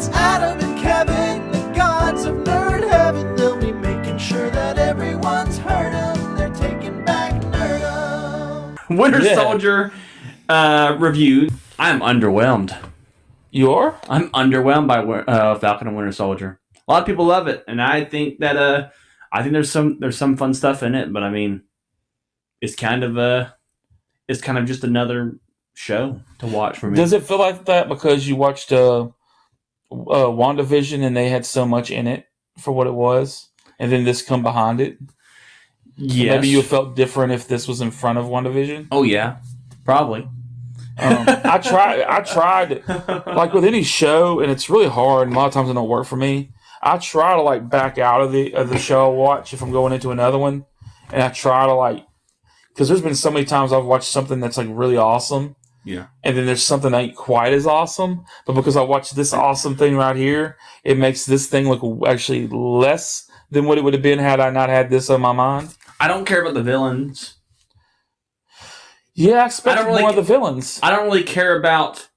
It's Adam and Kevin, the gods of nerd heaven. They'll be making sure that everyone's heard 'em. They're taking back nerdom. Winter Yeah. Soldier uh, review. I'm underwhelmed. You are? I'm underwhelmed by uh, Falcon and Winter Soldier. A lot of people love it, and I think that uh, I think there's some there's some fun stuff in it. But I mean, it's kind of uh it's kind of just another show to watch for me. Does it feel like that because you watched uh, uh, WandaVision and they had so much in it for what it was, and then this come behind it? yes. Maybe you felt different if this was in front of WandaVision. Oh yeah, probably. Um, I tried. I tried. Like with any show, and it's really hard. And a lot of times it don't work for me. I try to like back out of the of the show I watch if I'm going into another one, and I try to like because there's been so many times I've watched something that's like really awesome, Yeah. and then there's something that ain't quite as awesome. But because I watched this awesome thing right here, it makes this thing look actually less than what it would have been had I not had this on my mind. I don't care about the villains. Yeah, I expected really more of the villains. I don't really care about.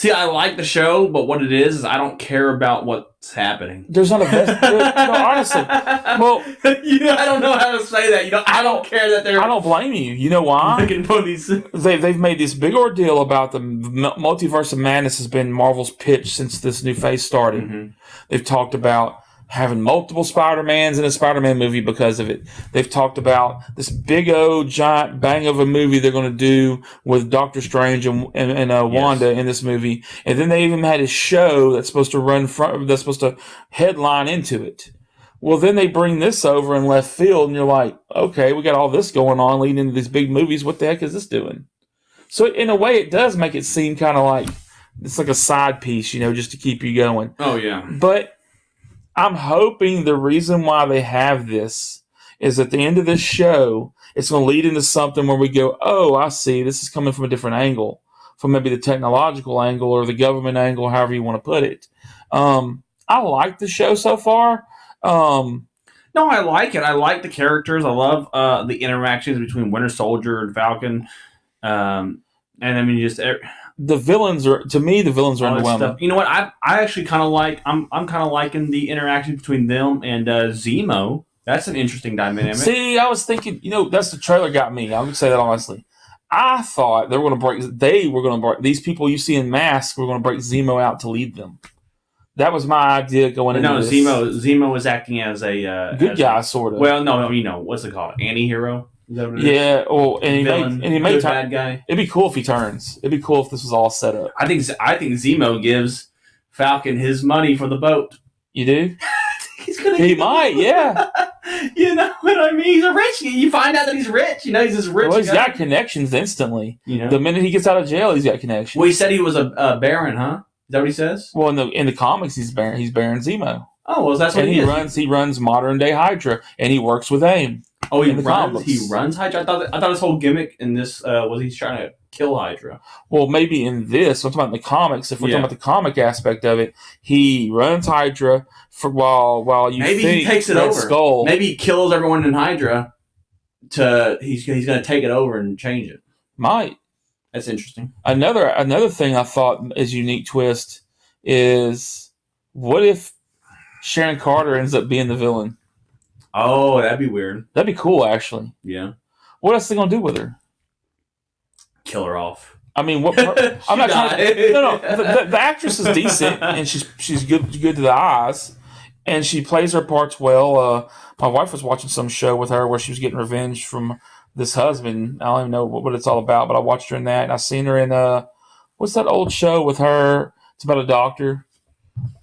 See, I like the show, but what it is is I don't care about what's happening. There's not a best. no, honestly, well, yeah, I don't know how to say that. You know, I don't care that they're I don't blame you. You know why? they, they've made this big ordeal about the multiverse of madness has been Marvel's pitch since this new phase started. Mhm. They've talked about having multiple Spider-Mans in a Spider-Man movie because of it. They've talked about this big old giant bang of a movie they're going to do with Doctor Strange and, and, and uh, Yes. Wanda in this movie. And then they even had a show that's supposed to run front, that's supposed to headline into it. Well, then they bring this over in left field, and you're like, okay, we got all this going on leading into these big movies. What the heck is this doing? So, in a way, it does make it seem kind of like it's like a side piece, you know, just to keep you going. Oh yeah, But I'm hoping the reason why they have this is at the end of this show, it's going to lead into something where we go, oh, I see, this is coming from a different angle, from maybe the technological angle or the government angle, however you want to put it. Um, I like the show so far. Um, no, I like it. I like the characters. I love uh, the interactions between Winter Soldier and Falcon. Um, and I mean, just er- the villains are, to me, the villains are underwhelming. You know what? I I actually kind of like. I'm I'm kind of liking the interaction between them and uh, Zemo. That's an interesting dynamic. See, I was thinking, you know, that's the trailer got me. I'm gonna say that honestly. I thought they were gonna break. They were gonna break these people you see in masks. Were gonna break Zemo out to lead them. That was my idea going into no, this. Zemo Zemo was acting as a uh, good as guy, A, sort of. well, no, no, you know what's it called? Anti-hero. Is that what it is? yeah. Well, and he Villain, made and he good, time. bad guy. It'd be cool if he turns. It'd be cool if this was all set up. I think I think Zemo gives Falcon his money for the boat. You do? He's gonna. He might, yeah. you know what I mean? He's a rich. You find out that he's rich. You know he's this rich Well, he's guy. got connections instantly. you know. The minute he gets out of jail, he's got connections. well, he said he was a, a baron, huh? Is that what he says? well, in the in the comics, he's Baron. He's Baron Zemo, Oh, well, that's what and he, he is. runs. He runs modern day Hydra, and he works with AIM. Oh, he runs. comics. He runs Hydra. I thought. I thought his whole gimmick in this uh, was he's trying to kill Hydra. Well, maybe in this, I'm talking about the comics. If we're Yeah. talking about the comic aspect of it, he runs Hydra for while while you Maybe he takes it over. Skull. Maybe he kills everyone in Hydra. To he's he's going to take it over and change it. might That's interesting. another another thing I thought is unique twist is what if Sharon Carter ends up being the villain? Oh, that'd be weird. That'd be cool, actually. Yeah, What else are they gonna do with her? kill her off. I mean, what? I'm not trying. To, no, no. The, the, the actress is decent, and she's she's good good to the eyes, and she plays her parts well. Uh, my wife was watching some show with her where she was getting revenge from this husband. I don't even know what, what it's all about, but I watched her in that, and I seen her in uh, what's that old show with her? It's about a doctor.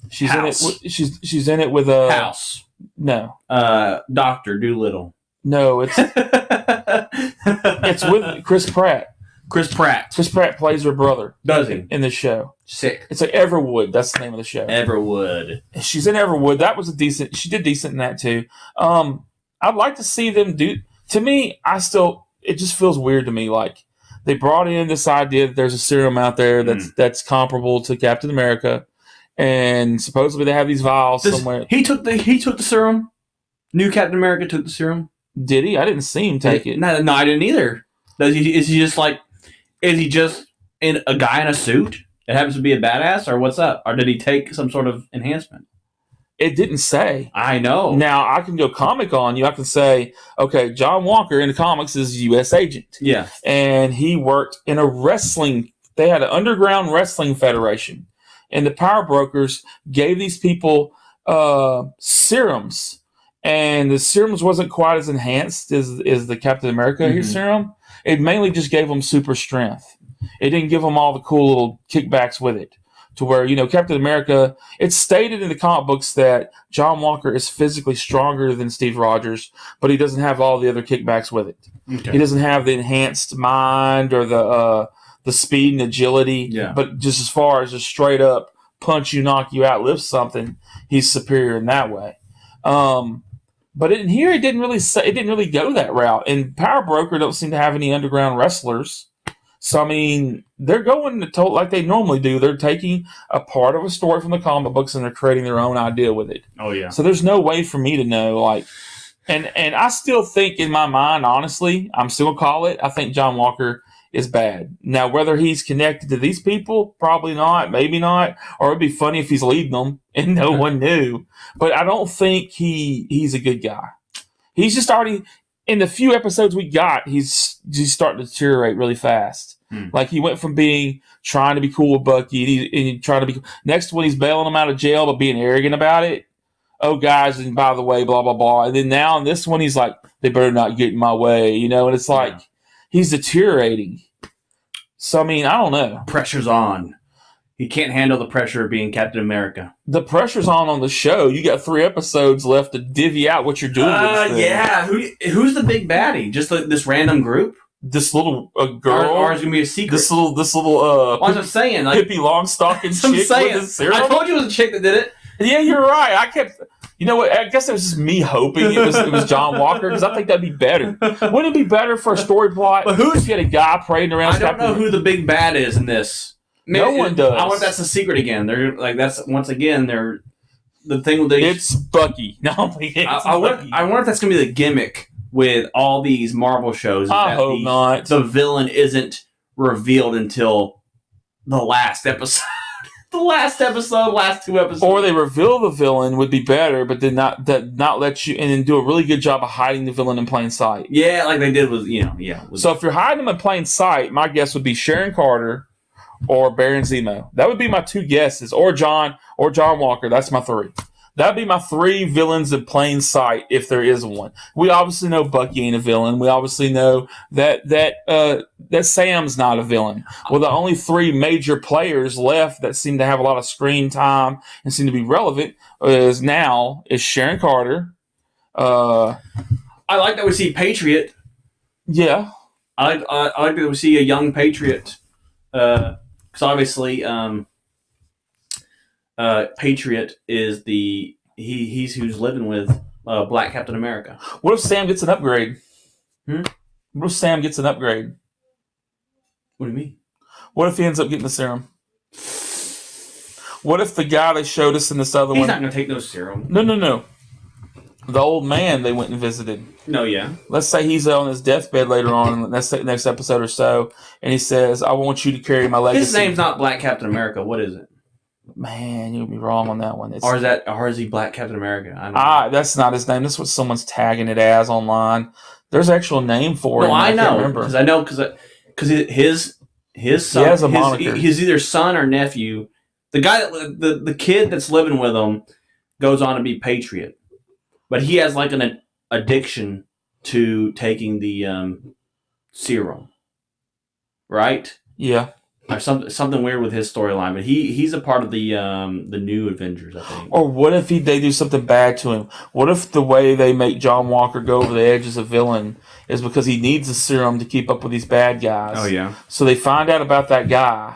She's House. in it. She's she's in it with a House. No, Uh, Doctor Dolittle. no. It's it's with Chris Pratt. Chris Pratt. Chris Pratt plays her brother Does he? in the show. Sick. It's like Everwood. That's the name of the show. Everwood. She's in Everwood. That was a decent. She did decent in that too. Um, I'd like to see them do. To me, I still. It just feels weird to me. Like they brought in this idea that there's a serum out there that's that's comparable to Captain America, and supposedly they have these vials This- somewhere. he took the he took the serum. New Captain America took the serum. Did he? I didn't see him take it. No, no, I didn't either. Does he? Is he just like? Is he just in a guy in a suit? It happens to be a badass, or what's up? Or did he take some sort of enhancement? It didn't say. I know. Now I can go comic on you. I can say, okay, John Walker in the comics is a U.S. agent, Yeah. and he worked in a wrestling. They had an underground wrestling federation, and the power brokers gave these people uh, serums, and the serums wasn't quite as enhanced as as the Captain America Mhm. serum. It mainly just gave them super strength. It didn't give them all the cool little kickbacks with it. To where you know Captain America, it's stated in the comic books that John Walker is physically stronger than Steve Rogers, but he doesn't have all the other kickbacks with it. He doesn't have the enhanced mind or the uh, the speed and agility. Yeah. But just as far as just straight up punch you, knock you out, lift something, he's superior in that way. Um, but in here, it didn't really say, it didn't really go that route. And Power Broker don't seem to have any underground wrestlers. So I mean, they're going to to- like they normally do. They're taking a part of a story from the comic books and they're creating their own idea with it. Oh yeah. So there's no way for me to know like and and I still think in my mind, honestly, I'm still gonna call it. I think John Walker is bad. Now whether he's connected to these people, probably not, maybe not. Or it'd be funny if he's leading them and no one knew. But I don't think he he's a good guy. He's just already in the few episodes we got, he's he's starting to deteriorate really fast. Hmm. Like he went from being trying to be cool with Bucky, and, he, and he to be next when he's bailing him out of jail, but being arrogant about it. Oh, guys, and by the way, blah blah blah. And then now in this one, he's like, they better not get in my way, you know. And it's like Yeah. he's deteriorating. So I mean, I don't know. Pressure's on. He can't handle the pressure of being Captain America. The pressure's on on the show. You got three episodes left to divvy out what you're doing. Uh, yeah. Who, who's the big baddie? Just like this random group, This little uh, girl, or is it gonna be a secret? this little this little uh, Well, I'm saying, like Pippi Longstocking that's what I'm saying. with his serum. I told you it was a chick that did it. Yeah, you're right. I kept. You know what? I guess it was just me hoping it was it was John Walker because I think that'd be better. Wouldn't it be better for a story plot? But who's- had a guy parading around? I don't know who the big bad is in this. No one does. I wonder if that's the secret again. They're like that's once again they're the thing with the. It's Bucky. No, it's I, I, wonder, Bucky. I wonder if that's gonna be the gimmick with all these Marvel shows. I that hope the, not. The villain isn't revealed until the last episode. the last episode, last two episodes. or they reveal the villain would be better, but then not that not let you and then do a really good job of hiding the villain in plain sight. yeah, like they did with you know yeah. So if you're hiding them in plain sight, my guess would be Sharon Carter or Baron Zemo. That would be my two guesses, or John or John Walker. That's my three. That'd be my three villains in plain sight if there is one. We obviously know Bucky ain't a villain. We obviously know that that uh, that Sam's not a villain. Well, the only three major players left that seem to have a lot of screen time and seem to be relevant is now is Sharon Carter. Uh, I like that we see Patriot. yeah, I I, I like that we see a young Patriot. Because obviously, um, uh, Patriot is the he he's who's living with uh, Black Captain America. What if Sam gets an upgrade? Hmm? What if Sam gets an upgrade? What do you mean? What if he ends up getting the serum? What if the guy they showed us in this other He's one? He's not going to take no serum. no, no, no. The old man they went and visited. No, yeah. Let's say he's on his deathbed later on in the next, next episode or so, and he says, "I want you to carry my legacy." His name's not Black Captain America. What is it? Man, you'd be wrong on that one. It's, Or is that or is he Black Captain America? I don't know. ah, that's not his name. That's what someone's tagging it as online. There's an actual name for him. no, I can't know because I know because because his his son has a his, moniker. his either son or nephew. The guy that the the kid that's living with him goes on to be Patriot, but he has like an addiction to taking the um, serum, right? Yeah. Or something something weird with his storyline. But he he's a part of the um, the new Avengers, I think. Or what if he, they do something bad to him? What if the way they make John Walker go over the edge as a villain is because he needs the serum to keep up with these bad guys? Oh yeah, So they find out about that guy,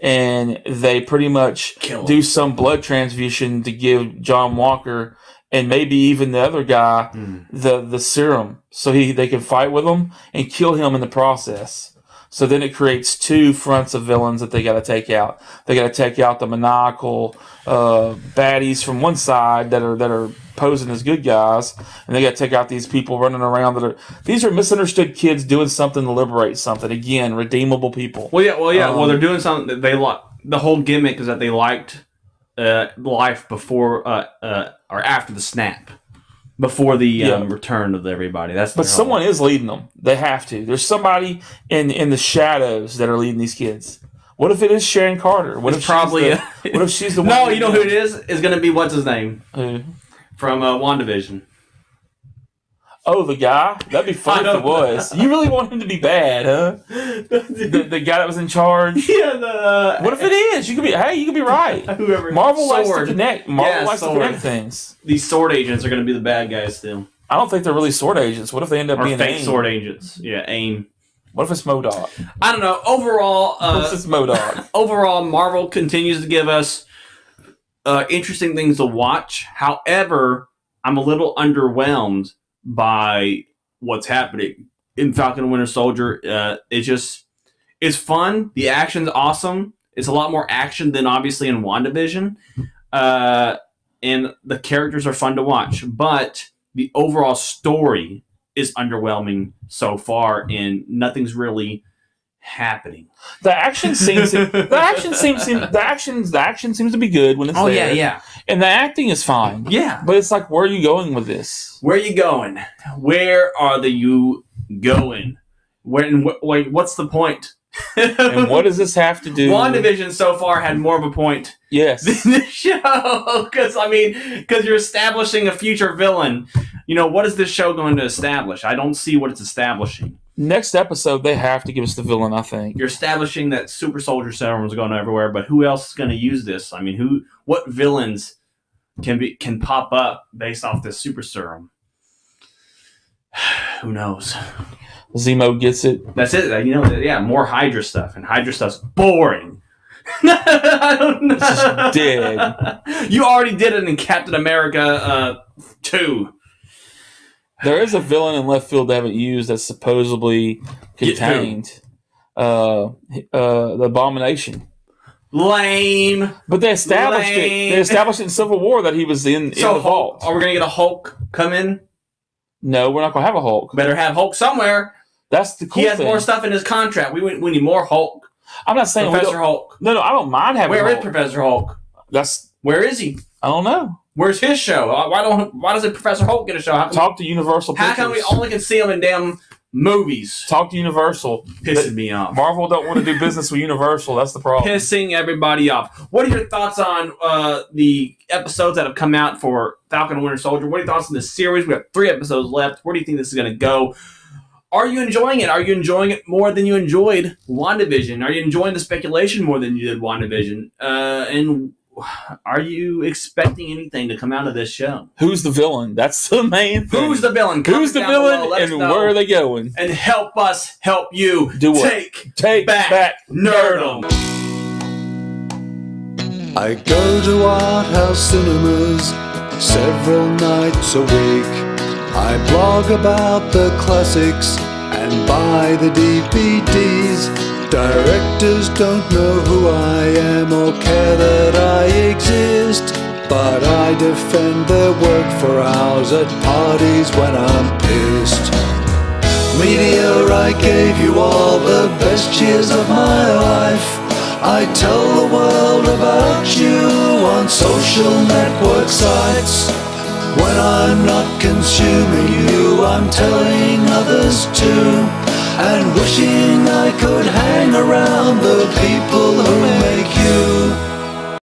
and they pretty much do some blood transfusion to give John Walker and maybe even the other guy Hmm. the the serum, so he they can fight with him and kill him in the process. So then it creates two fronts of villains that they got to take out. They got to take out the maniacal uh, baddies from one side that are that are posing as good guys, and they got to take out these people running around that are these are misunderstood kids doing something to liberate something. Again, redeemable people. Well, yeah, well, yeah. well, Um, they're doing something that they like. the whole gimmick is that they liked uh, life before uh, uh, or after the snap, before the Yeah. um, return of everybody. That's But someone is leading them. They have to. There's somebody in in the shadows that are leading these kids. What if it is Sharon Carter? What It's if probably the- what if she's the one? no. You know who it is? Is going to be what's his name Who? from uh, WandaVision. Oh, the guy. That'd be funny if it was. You really want him to be bad, huh? The, the guy that was in charge. yeah, the What if it is? You could be. Hey, you could be right. whoever Marvel likes to connect. Marvel Yeah, likes SWORD. to connect things. These SWORD agents are going to be the bad guys still, I don't think they're really SWORD agents. What if they end up or being fake AIM? SWORD agents. Yeah, AIM. What if it's MODOK? I don't know. Overall, What uh, if it's MODOK? overall, Marvel continues to give us uh, interesting things to watch. However, I'm a little underwhelmed by what's happening in Falcon and Winter Soldier. Uh, it just it's fun. The action's awesome. It's a lot more action than obviously in WandaVision. Uh, and the characters are fun to watch, but the overall story is underwhelming so far, and nothing's really happening. The action seems. The action seems. The actions. The action seems to be good when it's Oh there. yeah, yeah, And the acting is fine. yeah. But it's like, where are you going with this? Where are you going? Where are the you going? When? Wh- wait, what's the point? And what does this have to do? WandaVision so far had more of a point Yes. than the show. Because I mean, because you're establishing a future villain. You know, what is this show going to establish? I don't see what it's establishing. Next episode, they have to give us the villain. I think. You're establishing that super soldier serum's going everywhere, but who else is going to use this? I mean, who? What villains can be can pop up based off this super serum? who knows? Zemo gets it. That's it. You know, yeah, more Hydra stuff, and Hydra stuff's boring. I don't know. It's just dead. You already did it in Captain America uh, two. There is a villain in left field they haven't used that's supposedly contained. Uh, uh, the Abomination. Lame. But they established it. They established it in Civil War that he was in, in the Hulk, vault. are we gonna get a Hulk come in? No, we're not gonna have a Hulk. Better have Hulk somewhere. That's the cool he has thing. more stuff in his contract. We we need more Hulk. I'm not saying Professor Hulk. no, no. I don't mind having. Where is. Professor Hulk? That's Where is he? I don't know. Where's his show? Why don't? Why doesn't Professor Hulk get a show? How come, Talk to Universal. how come we only can see him in damn movies? Talk to Universal. Pissing me off. Marvel don't want to do business with Universal. That's the problem. Pissing everybody off. What are your thoughts on uh, the episodes that have come out for Falcon and Winter Soldier? What are your thoughts on this series? We have three episodes left. Where do you think this is going to go? Are you enjoying it? Are you enjoying it more than you enjoyed WandaVision? Are you enjoying the speculation more than you did WandaVision? Uh, and are you expecting anything to come out of this show? Who's the villain? That's the main thing. Who's the villain? Who's the villain below. Let us and know. where are they going? And help us help you Do what? take Take back, back, Nerdom. I go to art house cinemas several nights a week. I blog about the classics and buy the DVDs. Directors don't know who I am or care that I exist. But I defend their work for hours at parties when I'm pissed. Media, I gave you all the best years of my life. I tell the world about you on social network sites. When I'm not consuming you, I'm telling others too. And wishing I could hang around the people who make you.